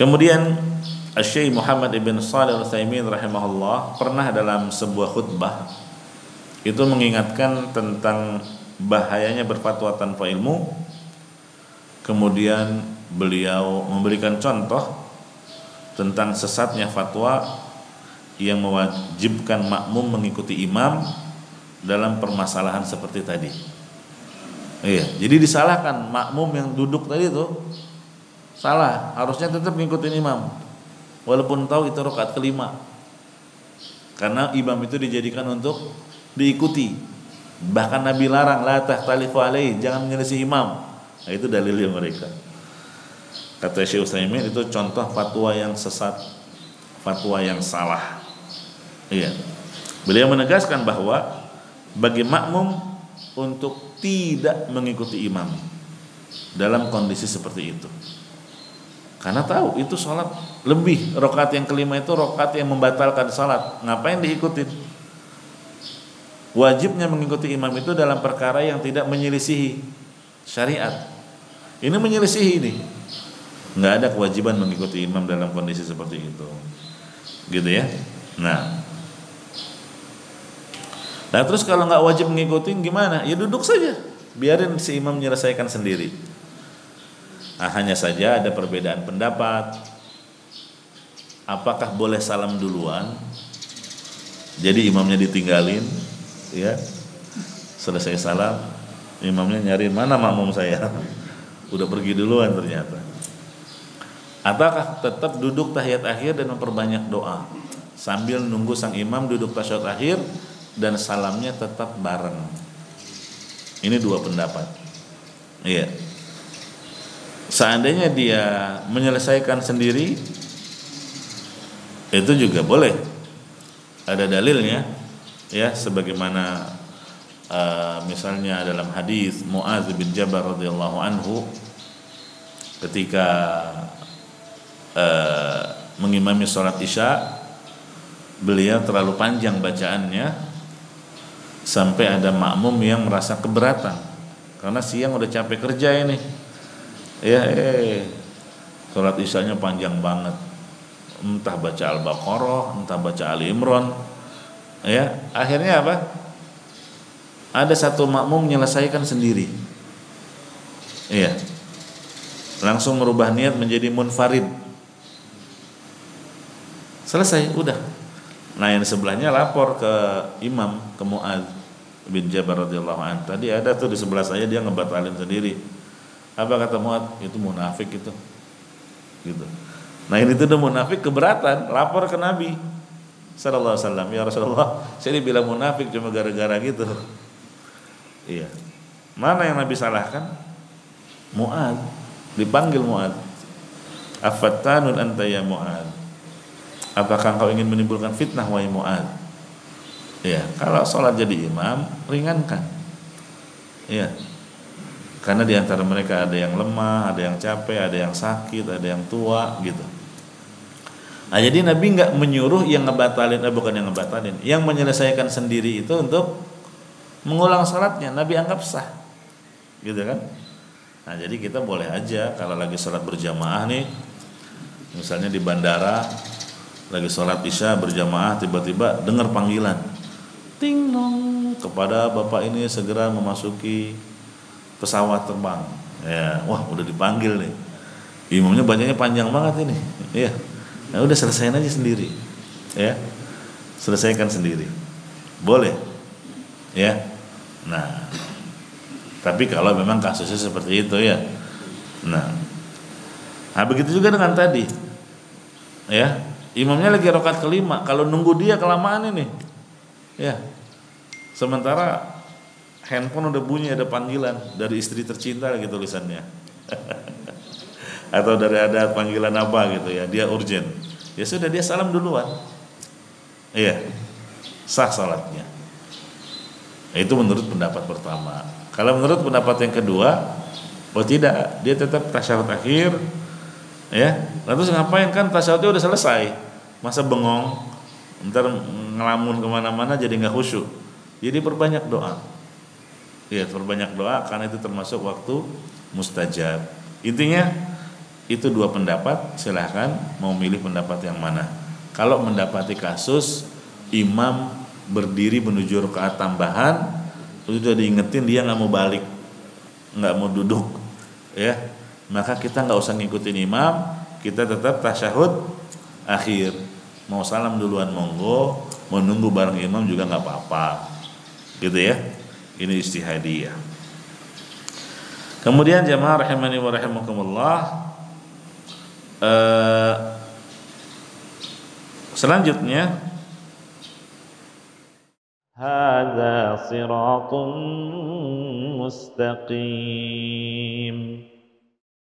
Kemudian Syekh Muhammad ibn Salih al-Utsaimin rahimahullah pernah dalam sebuah khutbah itu mengingatkan tentang bahayanya berfatwa tanpa ilmu. Kemudian beliau memberikan contoh tentang sesatnya fatwa yang mewajibkan makmum mengikuti imam dalam permasalahan seperti tadi. Iya, jadi disalahkan makmum yang duduk tadi itu salah, harusnya tetap mengikuti imam. Walaupun tahu itu rakaat kelima. Karena imam itu dijadikan untuk diikuti. Bahkan Nabi larang la tahtalifu alaihi, jangan menyelisih imam. Nah, itu dalilnya mereka. Kata Syekh Utsaimin itu contoh fatwa yang sesat, fatwa yang salah. Iya. Beliau menegaskan bahwa bagi makmum untuk tidak mengikuti imam dalam kondisi seperti itu. Karena tahu itu sholat lebih rokat yang kelima itu rokat yang membatalkan sholat. Ngapain diikutin? Wajibnya mengikuti imam itu dalam perkara yang tidak menyelisihi syariat. Ini menyelisihi ini. Nggak ada kewajiban mengikuti imam dalam kondisi seperti itu. Gitu ya. Nah, Nah terus kalau nggak wajib mengikuti gimana? Ya duduk saja, biarin si imam menyelesaikan sendiri. Nah, hanya saja ada perbedaan pendapat. Apakah boleh salam duluan? Jadi imamnya ditinggalin, ya. Selesai salam, imamnya nyari mana makmum saya. Udah pergi duluan ternyata. Ataukah tetap duduk tahiyat akhir dan memperbanyak doa sambil nunggu sang imam duduk tasyahud akhir dan salamnya tetap bareng. Ini dua pendapat. Iya. Seandainya dia menyelesaikan sendiri itu juga boleh. Ada dalilnya ya sebagaimana uh, misalnya dalam hadis Muaz bin Jabal radhiyallahu anhu ketika uh, mengimami sholat isya beliau terlalu panjang bacaannya sampai ada makmum yang merasa keberatan karena siang udah capek kerja ini ya. Eh sholat isyanya panjang banget. Entah baca al-baqarah entah baca ali imron ya akhirnya apa? Ada satu makmum menyelesaikan sendiri. Iya. Langsung merubah niat menjadi munfarid. Selesai udah. Nah yang sebelahnya lapor ke imam ke Muad bin Jabal radhiyallahu anhu. Tadi ada tuh di sebelah saya dia ngebatalin sendiri. Apa kata Muad? Itu munafik itu. Gitu. Nah ini tuh munafik keberatan, lapor ke Nabi sallallahu alaihi wasallam. Ya Rasulullah, saya dibilang munafik cuma gara-gara gitu. Iya. Mana yang Nabi salahkan? Muad. Dipanggil Muad. Afattanun anta ya Muad Apakah engkau ingin menimbulkan fitnah wahai Mu'ad? Ya, kalau sholat jadi imam, ringankan. Ya. Karena di antara mereka ada yang lemah, ada yang capek, ada yang sakit, ada yang tua gitu. Nah, jadi Nabi nggak menyuruh yang ngebatalin, eh, bukan yang ngebatalin, yang menyelesaikan sendiri itu untuk mengulang sholatnya. Nabi anggap sah, gitu kan? Nah, jadi kita boleh aja kalau lagi sholat berjamaah nih, misalnya di bandara, lagi sholat isya berjamaah tiba-tiba dengar panggilan ting kepada bapak ini segera memasuki pesawat terbang. Ya wah udah dipanggil nih. Imamnya banyaknya panjang banget ini. Ya nah udah selesaiin aja sendiri. Ya. Selesaikan sendiri. Boleh. Ya. Nah. Tapi kalau memang kasusnya seperti itu ya. Nah. Nah begitu juga dengan tadi. Ya. Imamnya lagi rokat kelima. Kalau nunggu dia kelamaan ini, ya. Sementara handphone udah bunyi ada panggilan dari istri tercinta lagi tulisannya. Atau dari ada panggilan apa gitu ya, dia urgent. Ya sudah dia salam duluan. Iya. Sah salatnya. Itu menurut pendapat pertama. Kalau menurut pendapat yang kedua, oh tidak, dia tetap tasyahud akhir, ya lalu ngapain kan tasyahudnya udah selesai masa bengong ntar ngelamun ke mana-mana jadi nggak khusyuk jadi perbanyak doa ya perbanyak doa karena itu termasuk waktu mustajab. Intinya itu dua pendapat silahkan mau milih pendapat yang mana. Kalau mendapati kasus imam berdiri menuju rakaat tambahan itu sudah diingetin dia nggak mau balik nggak mau duduk ya. Maka kita nggak usah ngikutin imam kita tetap tasyahud akhir. Mau salam duluan monggo. Mau nunggu bareng imam juga nggak apa-apa gitu ya ini istihadiyah kemudian jamaah rahimani wa rahimakumullah uh, selanjutnya هذا صراط مستقيم